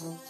Mm-hmm.